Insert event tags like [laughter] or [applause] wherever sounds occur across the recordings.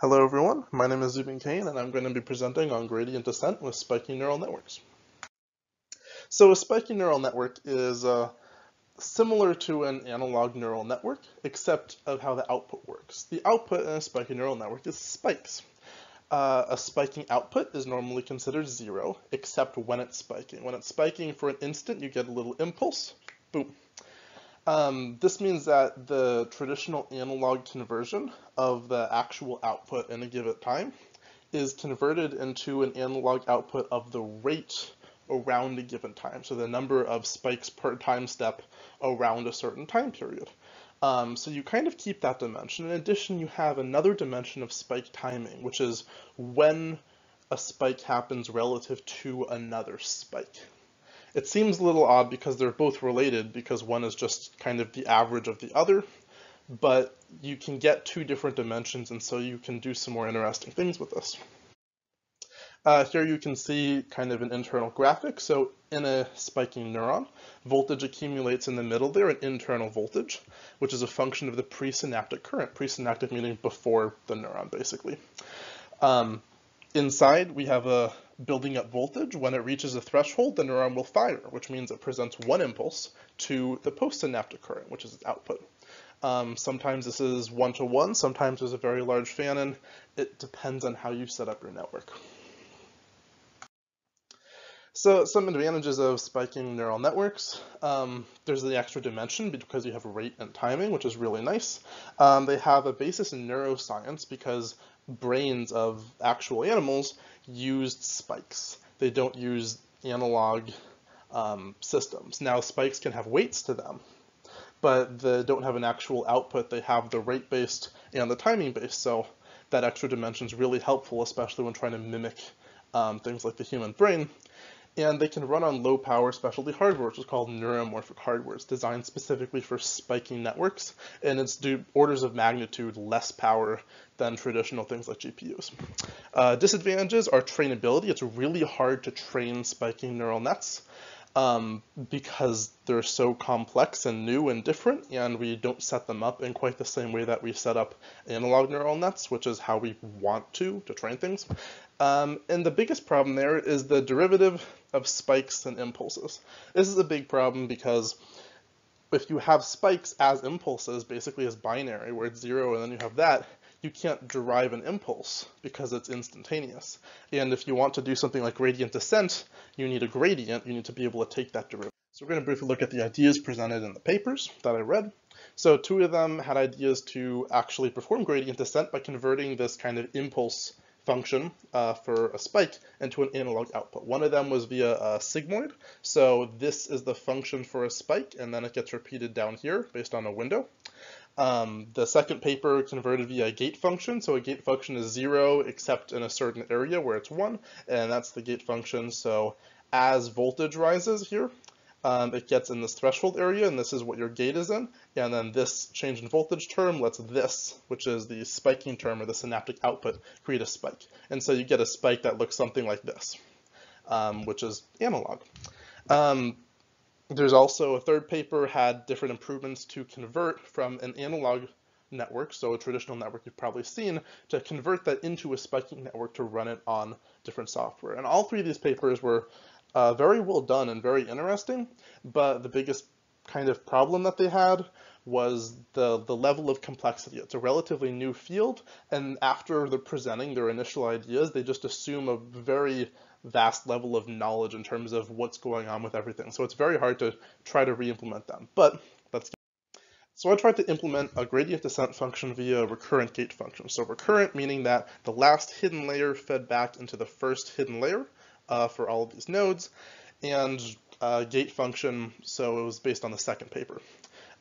Hello everyone, my name is Zubin Kane and I'm going to be presenting on gradient descent with spiking neural networks. So a spiky neural network is uh, similar to an analog neural network, except of how the output works. The output in a spiking neural network is spikes. Uh, a spiking output is normally considered zero, except when it's spiking. When it's spiking for an instant, you get a little impulse, boom, um, this means that the traditional analog conversion of the actual output in a given time is converted into an analog output of the rate around a given time. So the number of spikes per time step around a certain time period. Um, so you kind of keep that dimension. In addition, you have another dimension of spike timing, which is when a spike happens relative to another spike. It seems a little odd because they're both related because one is just kind of the average of the other, but you can get two different dimensions and so you can do some more interesting things with this. Uh, here you can see kind of an internal graphic. So in a spiking neuron, voltage accumulates in the middle there, an internal voltage, which is a function of the presynaptic current. Presynaptic meaning before the neuron, basically. Um, inside, we have a building up voltage. When it reaches a threshold, the neuron will fire, which means it presents one impulse to the postsynaptic current, which is its output. Um, sometimes this is one-to-one, -one, sometimes there's a very large fan-in. It depends on how you set up your network. So some advantages of spiking neural networks. Um, there's the extra dimension because you have rate and timing, which is really nice. Um, they have a basis in neuroscience because brains of actual animals used spikes. They don't use analog um, systems. Now spikes can have weights to them, but they don't have an actual output. They have the rate based and the timing based. So that extra dimension is really helpful, especially when trying to mimic um, things like the human brain and they can run on low power specialty hardware, which is called neuromorphic hardware. It's designed specifically for spiking networks, and it's do orders of magnitude less power than traditional things like GPUs. Uh, disadvantages are trainability. It's really hard to train spiking neural nets um, because they're so complex and new and different, and we don't set them up in quite the same way that we set up analog neural nets, which is how we want to to train things. Um, and the biggest problem there is the derivative of spikes and impulses. This is a big problem because if you have spikes as impulses, basically as binary, where it's zero and then you have that, you can't derive an impulse because it's instantaneous. And if you want to do something like gradient descent, you need a gradient, you need to be able to take that derivative. So we're going to briefly look at the ideas presented in the papers that I read. So two of them had ideas to actually perform gradient descent by converting this kind of impulse function uh, for a spike into an analog output. One of them was via a sigmoid. So this is the function for a spike, and then it gets repeated down here based on a window. Um, the second paper converted via a gate function. So a gate function is zero except in a certain area where it's one, and that's the gate function. So as voltage rises here, um, it gets in this threshold area, and this is what your gate is in. And then this change in voltage term lets this, which is the spiking term or the synaptic output, create a spike. And so you get a spike that looks something like this, um, which is analog. Um, there's also a third paper had different improvements to convert from an analog network, so a traditional network you've probably seen, to convert that into a spiking network to run it on different software. And all three of these papers were uh, very well done and very interesting, but the biggest kind of problem that they had was the, the level of complexity. It's a relatively new field, and after they're presenting their initial ideas, they just assume a very vast level of knowledge in terms of what's going on with everything. So it's very hard to try to re-implement them, but that's so I tried to implement a gradient descent function via a recurrent gate function. So recurrent meaning that the last hidden layer fed back into the first hidden layer, uh, for all of these nodes, and uh, gate function, so it was based on the second paper.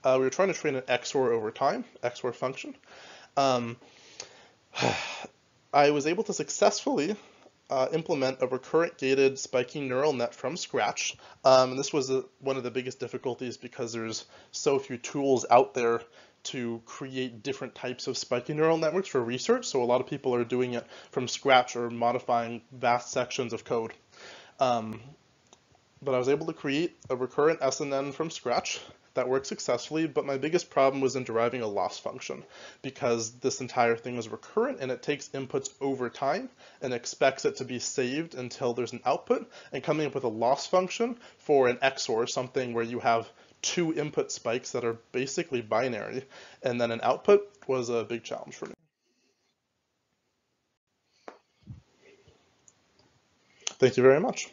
Uh, we were trying to train an XOR over time, XOR function. Um, [sighs] I was able to successfully uh, implement a recurrent gated spiking neural net from scratch. Um, and this was a, one of the biggest difficulties because there's so few tools out there to create different types of spiking neural networks for research. So a lot of people are doing it from scratch or modifying vast sections of code. Um, but I was able to create a recurrent SNN from scratch that worked successfully, but my biggest problem was in deriving a loss function because this entire thing is recurrent and it takes inputs over time and expects it to be saved until there's an output and coming up with a loss function for an XOR, something where you have two input spikes that are basically binary and then an output was a big challenge for me. Thank you very much.